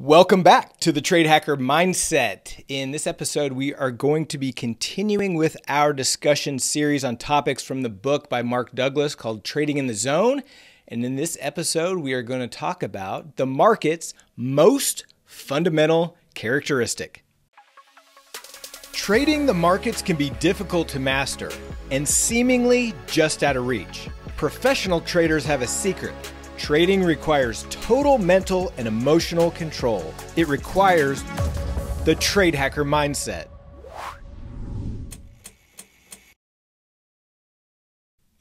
Welcome back to the Trade Hacker Mindset. In this episode, we are going to be continuing with our discussion series on topics from the book by Mark Douglas called Trading in the Zone. And in this episode, we are going to talk about the market's most fundamental characteristic. Trading the markets can be difficult to master and seemingly just out of reach. Professional traders have a secret Trading requires total mental and emotional control. It requires the trade hacker mindset.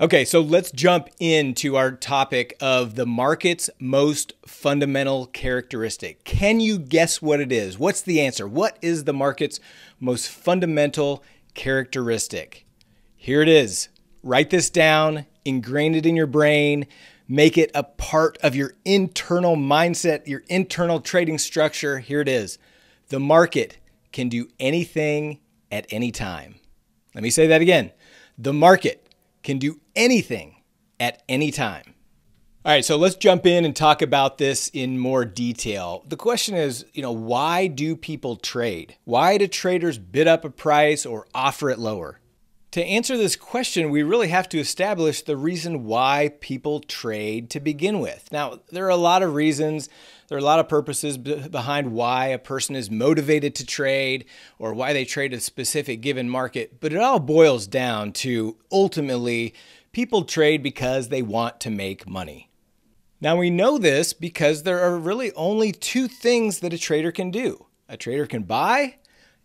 Okay, so let's jump into our topic of the market's most fundamental characteristic. Can you guess what it is? What's the answer? What is the market's most fundamental characteristic? Here it is. Write this down, ingrain it in your brain make it a part of your internal mindset, your internal trading structure. Here it is the market can do anything at any time. Let me say that again. The market can do anything at any time. All right, so let's jump in and talk about this in more detail. The question is, you know, why do people trade? Why do traders bid up a price or offer it lower? To answer this question, we really have to establish the reason why people trade to begin with. Now, there are a lot of reasons, there are a lot of purposes behind why a person is motivated to trade or why they trade a specific given market, but it all boils down to ultimately people trade because they want to make money. Now, we know this because there are really only two things that a trader can do a trader can buy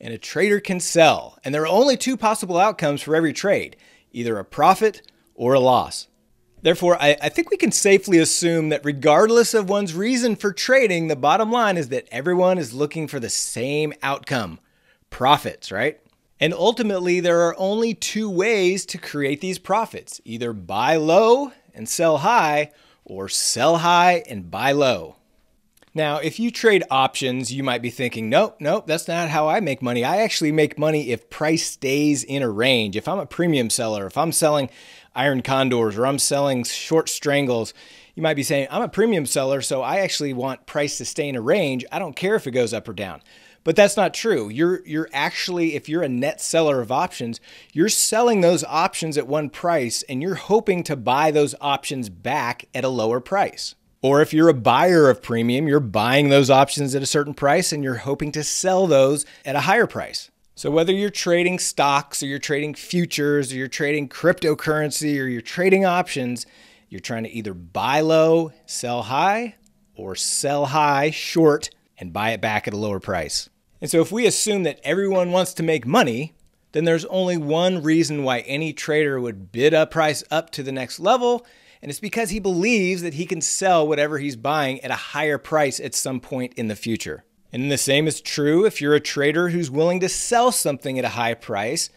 and a trader can sell. And there are only two possible outcomes for every trade either a profit or a loss. Therefore, I, I, think we can safely assume that regardless of one's reason for trading, the bottom line is that everyone is looking for the same outcome profits, right? And ultimately, there are only two ways to create these profits either buy low and sell high, or sell high and buy low. Now, if you trade options, you might be thinking, nope, nope, that's not how I make money. I actually make money if price stays in a range. If I'm a premium seller, if I'm selling iron condors or I'm selling short strangles, you might be saying, I'm a premium seller, so I actually want price to stay in a range. I don't care if it goes up or down. But that's not true. You're you're actually if you're a net seller of options, you're selling those options at one price and you're hoping to buy those options back at a lower price. Or if you're a buyer of premium, you're buying those options at a certain price and you're hoping to sell those at a higher price. So whether you're trading stocks or you're trading futures or you're trading cryptocurrency or you're trading options, you're trying to either buy low, sell high, or sell high, short, and buy it back at a lower price. And so if we assume that everyone wants to make money, then there's only one reason why any trader would bid a price up to the next level, and it's because he believes that he can sell whatever he's buying at a higher price at some point in the future. And the same is true if you're a trader who's willing to sell something at a high price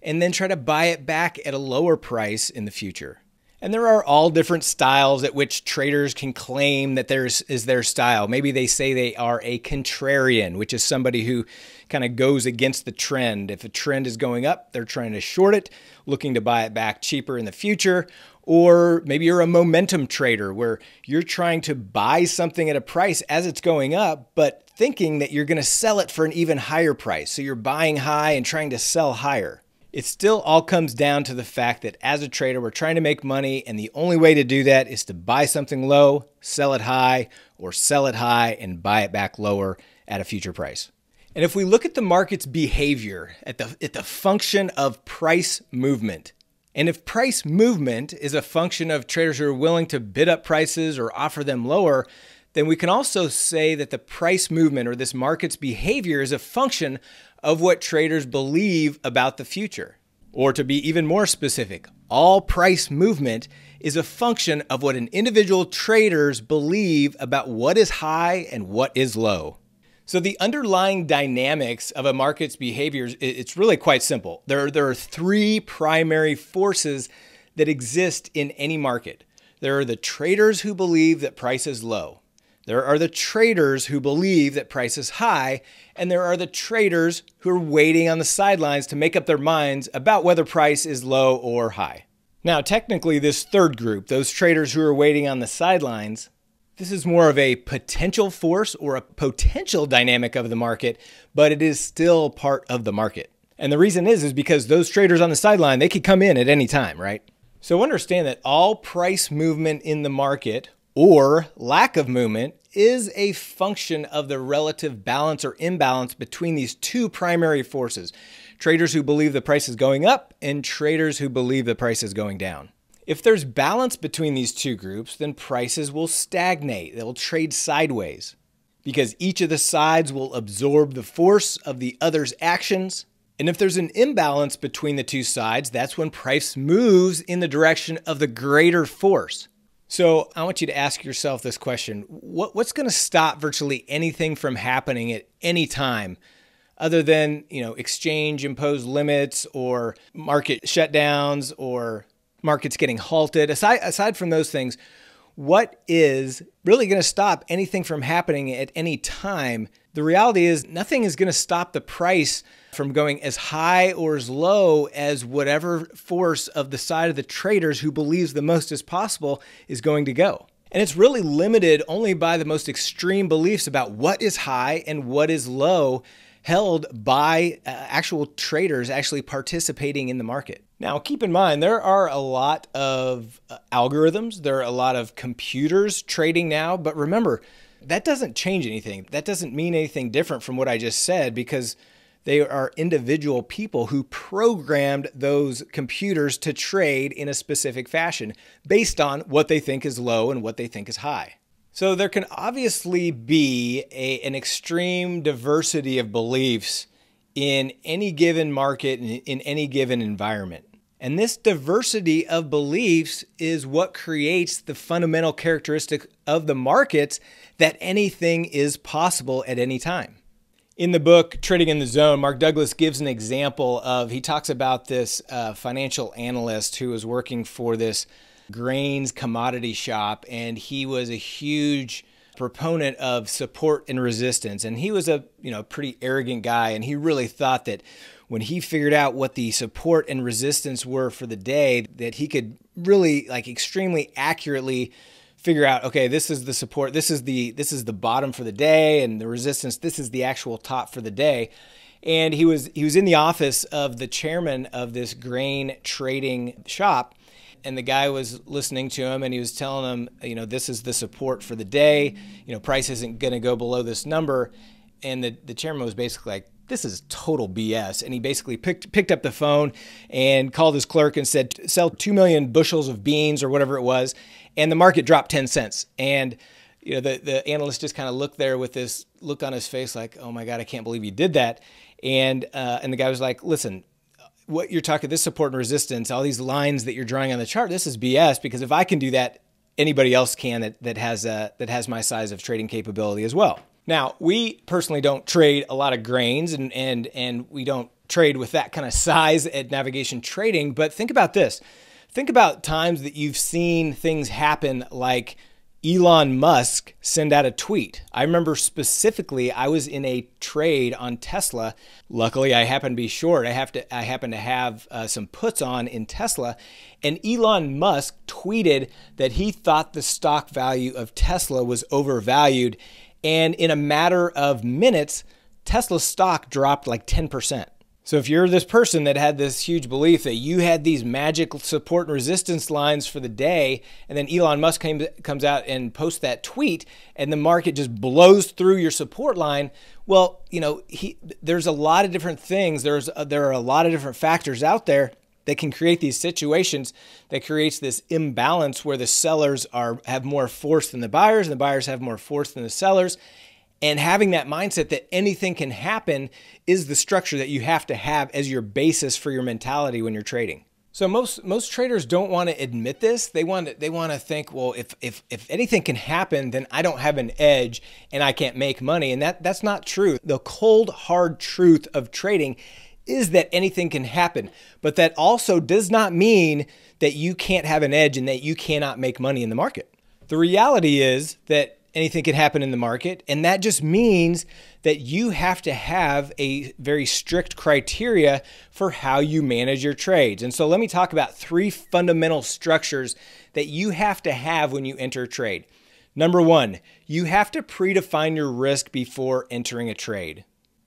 and then try to buy it back at a lower price in the future. And there are all different styles at which traders can claim that theirs is their style. Maybe they say they are a contrarian, which is somebody who kind of goes against the trend. If a trend is going up, they're trying to short it, looking to buy it back cheaper in the future. Or maybe you're a momentum trader where you're trying to buy something at a price as it's going up, but thinking that you're going to sell it for an even higher price. So you're buying high and trying to sell higher. It still all comes down to the fact that as a trader, we're trying to make money, and the only way to do that is to buy something low, sell it high, or sell it high and buy it back lower at a future price. And if we look at the market's behavior, at the, at the function of price movement, and if price movement is a function of traders who are willing to bid up prices or offer them lower, then we can also say that the price movement or this market's behavior is a function of what traders believe about the future. Or to be even more specific, all price movement is a function of what an individual traders believe about what is high and what is low. So the underlying dynamics of a market's behaviors, it's really quite simple. There there are three primary forces that exist in any market. There are the traders who believe that price is low. There are the traders who believe that price is high, and there are the traders who are waiting on the sidelines to make up their minds about whether price is low or high. Now, technically, this third group, those traders who are waiting on the sidelines, This is more of a potential force or a potential dynamic of the market, but it is still part of the market. And the reason is is because those traders on the sideline, they could come in at any time, right? So understand that all price movement in the market or lack of movement is a function of the relative balance or imbalance between these two primary forces traders who believe the price is going up and traders who believe the price is going down. If there's balance between these two groups, then prices will stagnate. They'll trade sideways because each of the sides will absorb the force of the other's actions. And if there's an imbalance between the two sides, that's when price moves in the direction of the greater force. So I want you to ask yourself this question what, What's going to stop virtually anything from happening at any time? Other than you know exchange imposed limits or market shutdowns or markets getting halted. Aside aside from those things, what is really going to stop anything from happening at any time? The reality is nothing is going to stop the price from going as high or as low as whatever force of the side of the traders who believes the most is possible is going to go. And it's really limited only by the most extreme beliefs about what is high and what is low held by uh, actual traders actually participating in the market. Now, keep in mind, there are a lot of uh, algorithms, there are a lot of computers trading now, but remember, that doesn't change anything. That doesn't mean anything different from what I just said because they are individual people who programmed those computers to trade in a specific fashion based on what they think is low and what they think is high. So there can obviously be a, an extreme diversity of beliefs in any given market, in, in any given environment. And this diversity of beliefs is what creates the fundamental characteristic of the markets that anything is possible at any time. In the book Trading in the Zone, Mark Douglas gives an example of, he talks about this uh, financial analyst who was working for this grains commodity shop, and he was a huge proponent of support and resistance. And he was a you know pretty arrogant guy, and he really thought that when he figured out what the support and resistance were for the day, that he could really like extremely accurately figure out okay this is the support this is the this is the bottom for the day and the resistance. This is the actual top for the day. And he was he was in the office of the chairman of this grain trading shop and the guy was listening to him and he was telling him you know this is the support for the day. You know price isn't going to go below this number. And the, the chairman was basically like this is total BS. And he basically picked picked up the phone and called his clerk and said, sell two million bushels of beans or whatever it was and the market dropped 10 cents. And you know, the, the analyst just kind of looked there with this look on his face like, oh my God, I can't believe you did that. And, uh, and the guy was like, listen, what you're talking, this support and resistance, all these lines that you're drawing on the chart, this is BS because if I can do that, anybody else can that, that has a, that has my size of trading capability as well. Now, we personally don't trade a lot of grains and, and, and we don't trade with that kind of size at navigation trading, but think about this. Think about times that you've seen things happen like Elon Musk send out a tweet. I remember specifically I was in a trade on Tesla. Luckily, I happen to be short. I have to I happen to have uh, some puts on in Tesla, and Elon Musk tweeted that he thought the stock value of Tesla was overvalued, and in a matter of minutes, Tesla stock dropped like 10%. So if you're this person that had this huge belief that you had these magic support and resistance lines for the day, and then Elon Musk came, comes out and posts that tweet, and the market just blows through your support line, well, you know, he, there's a lot of different things. There's uh, there are a lot of different factors out there that can create these situations that creates this imbalance where the sellers are have more force than the buyers, and the buyers have more force than the sellers, and having that mindset that anything can happen is the structure that you have to have as your basis for your mentality when you're trading. So most most traders don't want to admit this. They want to, they want to think, well, if if if anything can happen, then I don't have an edge and I can't make money. And that that's not true. The cold hard truth of trading is that anything can happen, but that also does not mean that you can't have an edge and that you cannot make money in the market. The reality is that anything can happen in the market. And that just means that you have to have a very strict criteria for how you manage your trades. And so let me talk about three fundamental structures that you have to have when you enter a trade. Number one, you have to predefine your risk before entering a trade.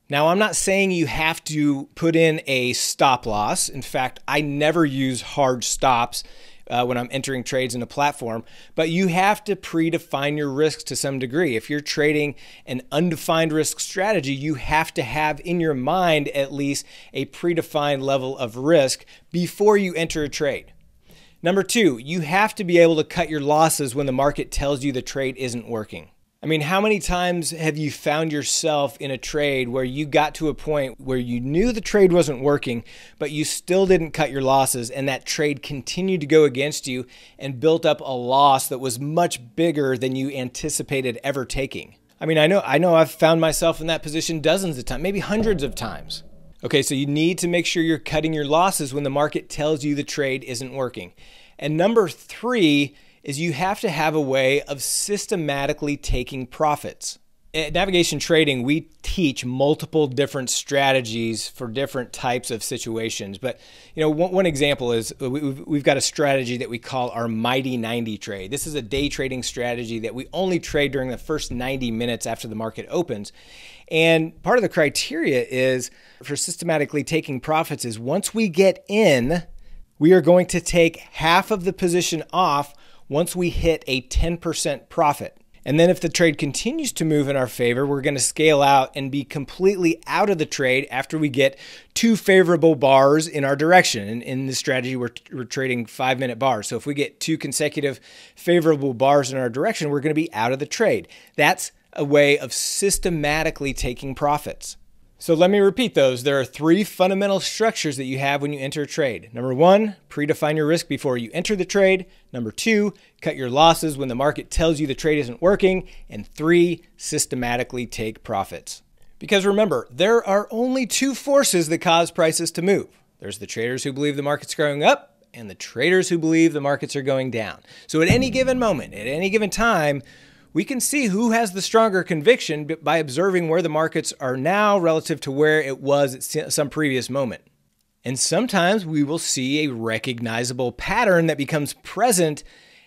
Now, I'm not saying you have to put in a stop loss. In fact, I never use hard stops uh, when I'm entering trades in a platform, but you have to predefine your risks to some degree. If you're trading an undefined risk strategy, you have to have in your mind at least a predefined level of risk before you enter a trade. Number two, you have to be able to cut your losses when the market tells you the trade isn't working. I mean, how many times have you found yourself in a trade where you got to a point where you knew the trade wasn't working, but you still didn't cut your losses, and that trade continued to go against you and built up a loss that was much bigger than you anticipated ever taking? I mean, I know I know I've found myself in that position dozens of times, maybe hundreds of times. Okay, so you need to make sure you're cutting your losses when the market tells you the trade isn't working. And number three is you have to have a way of systematically taking profits. At navigation trading, we teach multiple different strategies for different types of situations. But you know, one, one example is we've, we've got a strategy that we call our Mighty 90 trade. This is a day trading strategy that we only trade during the first 90 minutes after the market opens. And part of the criteria is for systematically taking profits is once we get in, we are going to take half of the position off once we hit a 10% profit. And then if the trade continues to move in our favor, we're going to scale out and be completely out of the trade after we get two favorable bars in our direction. And in this strategy, we're, we're trading five minute bars. So if we get two consecutive favorable bars in our direction, we're going to be out of the trade. That's a way of systematically taking profits. So let me repeat those. There are three fundamental structures that you have when you enter a trade. Number one, predefine your risk before you enter the trade. Number two, cut your losses when the market tells you the trade isn't working. And three, systematically take profits. Because remember, there are only two forces that cause prices to move there's the traders who believe the market's going up, and the traders who believe the markets are going down. So at any given moment, at any given time, we can see who has the stronger conviction by observing where the markets are now relative to where it was at some previous moment. And sometimes we will see a recognizable pattern that becomes present,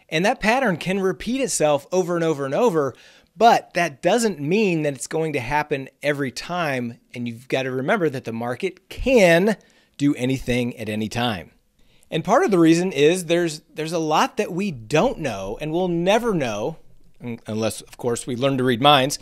and that pattern can repeat itself over and over and over. But that doesn't mean that it's going to happen every time. And you've got to remember that the market can do anything at any time. And part of the reason is there's there's a lot that we don't know and we'll never know unless, of course, we learn to read minds.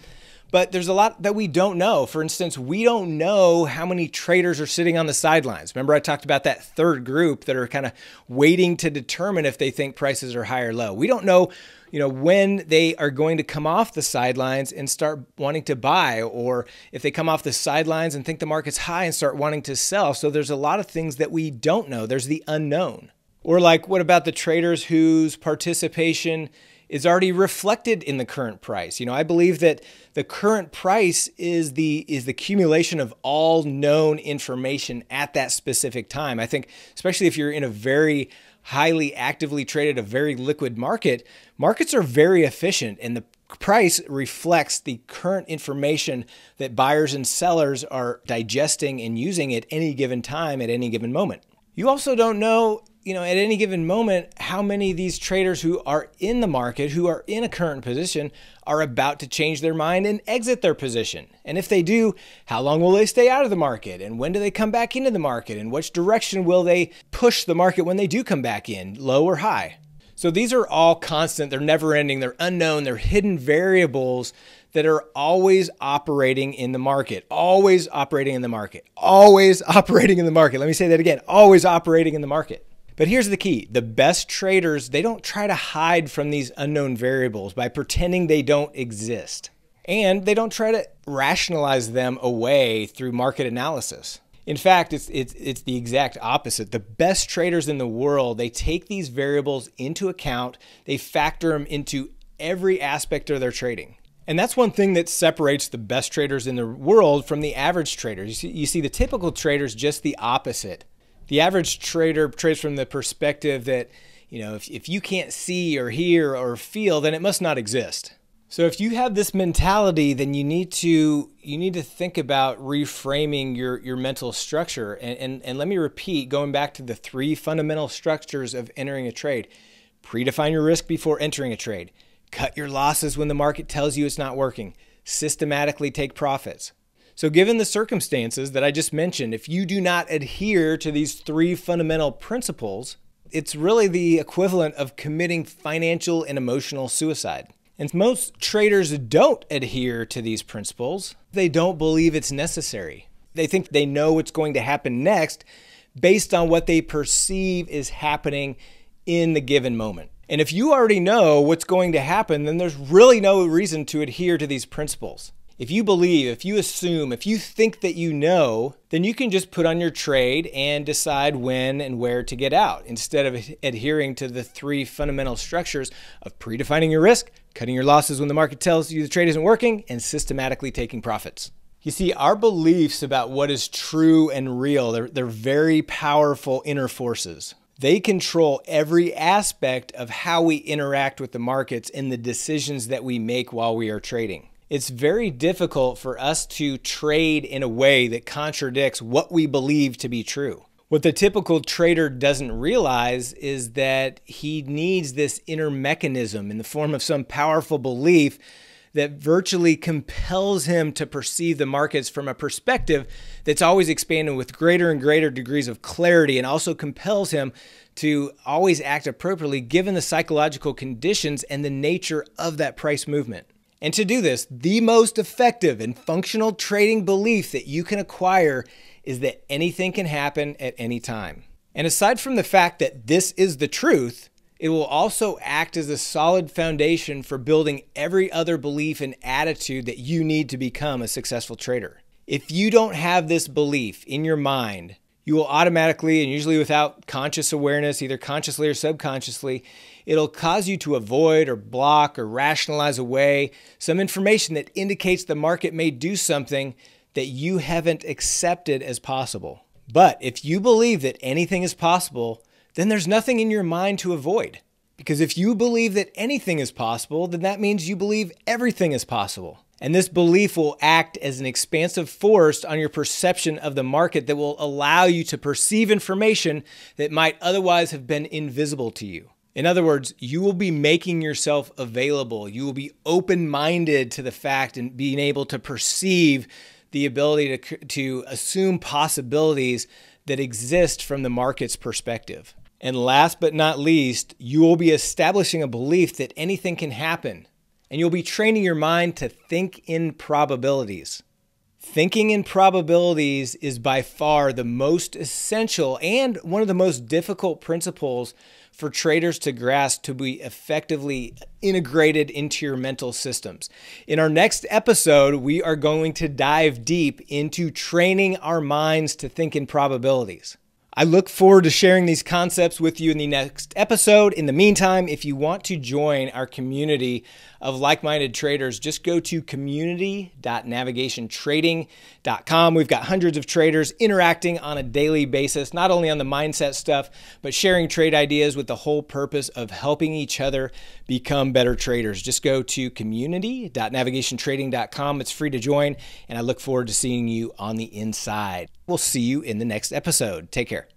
But there's a lot that we don't know. For instance, we don't know how many traders are sitting on the sidelines. Remember, I talked about that third group that are kind of waiting to determine if they think prices are high or low. We don't know, you know, when they are going to come off the sidelines and start wanting to buy, or if they come off the sidelines and think the market's high and start wanting to sell. So there's a lot of things that we don't know. There's the unknown. Or like, what about the traders whose participation is already reflected in the current price. You know, I believe that the current price is the is the accumulation of all known information at that specific time. I think especially if you're in a very highly actively traded a very liquid market, markets are very efficient and the price reflects the current information that buyers and sellers are digesting and using at any given time at any given moment. You also don't know you know, at any given moment, how many of these traders who are in the market, who are in a current position, are about to change their mind and exit their position? And if they do, how long will they stay out of the market? And when do they come back into the market? And which direction will they push the market when they do come back in, low or high? So these are all constant, they're never ending, they're unknown, they're hidden variables that are always operating in the market, always operating in the market, always operating in the market. Let me say that again always operating in the market. But here's the key the best traders, they don't try to hide from these unknown variables by pretending they don't exist. And they don't try to rationalize them away through market analysis. In fact, it's, it's, it's the exact opposite. The best traders in the world, they take these variables into account, they factor them into every aspect of their trading. And that's one thing that separates the best traders in the world from the average traders. You see, you see the typical traders just the opposite the average trader trades from the perspective that, you know, if, if you can't see or hear or feel, then it must not exist. So if you have this mentality, then you need to you need to think about reframing your, your mental structure. And, and, and let me repeat, going back to the three fundamental structures of entering a trade. Predefine your risk before entering a trade. cut your losses when the market tells you it's not working, systematically take profits. So, given the circumstances that I just mentioned, if you do not adhere to these three fundamental principles, it's really the equivalent of committing financial and emotional suicide. And most traders don't adhere to these principles. They don't believe it's necessary. They think they know what's going to happen next based on what they perceive is happening in the given moment. And if you already know what's going to happen, then there's really no reason to adhere to these principles. If you believe, if you assume, if you think that you know, then you can just put on your trade and decide when and where to get out instead of adhering to the three fundamental structures of predefining your risk, cutting your losses when the market tells you the trade isn't working, and systematically taking profits. You see, our beliefs about what is true and real, they're, they're very powerful inner forces. They control every aspect of how we interact with the markets and the decisions that we make while we are trading it's very difficult for us to trade in a way that contradicts what we believe to be true. What the typical trader doesn't realize is that he needs this inner mechanism in the form of some powerful belief that virtually compels him to perceive the markets from a perspective that's always expanding with greater and greater degrees of clarity and also compels him to always act appropriately given the psychological conditions and the nature of that price movement. And to do this, the most effective and functional trading belief that you can acquire is that anything can happen at any time. And aside from the fact that this is the truth, it will also act as a solid foundation for building every other belief and attitude that you need to become a successful trader. If you don't have this belief in your mind, you will automatically and usually without conscious awareness, either consciously or subconsciously, it'll cause you to avoid or block or rationalize away some information that indicates the market may do something that you haven't accepted as possible. But if you believe that anything is possible, then there's nothing in your mind to avoid. Because if you believe that anything is possible, then that means you believe everything is possible. And this belief will act as an expansive force on your perception of the market that will allow you to perceive information that might otherwise have been invisible to you. In other words, you will be making yourself available. You will be open minded to the fact and being able to perceive the ability to, to assume possibilities that exist from the market's perspective. And last but not least, you will be establishing a belief that anything can happen and you'll be training your mind to think in probabilities. Thinking in probabilities is by far the most essential and one of the most difficult principles for traders to grasp to be effectively integrated into your mental systems. In our next episode, we are going to dive deep into training our minds to think in probabilities. I look forward to sharing these concepts with you in the next episode. In the meantime, if you want to join our community of like minded traders, just go to We've got hundreds of traders interacting on a daily basis, not only on the mindset stuff, but sharing trade ideas with the whole purpose of helping each other become better traders. Just go to community.navigationtrading.com. It's free to join, and I look forward to seeing you on the inside. We'll see you in the next episode. Take care.